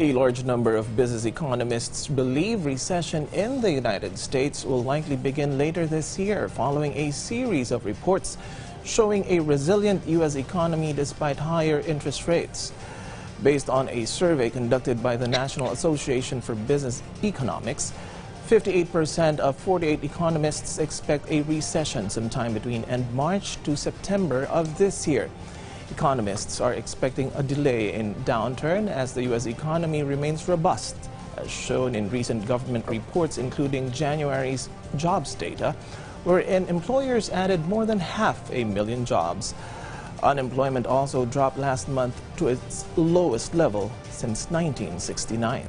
A large number of business economists believe recession in the United States will likely begin later this year following a series of reports showing a resilient U.S. economy despite higher interest rates. Based on a survey conducted by the National Association for Business Economics, 58% of 48 economists expect a recession sometime between end March to September of this year. Economists are expecting a delay in downturn as the U.S. economy remains robust, as shown in recent government reports including January's jobs data, wherein employers added more than half a million jobs. Unemployment also dropped last month to its lowest level since 1969.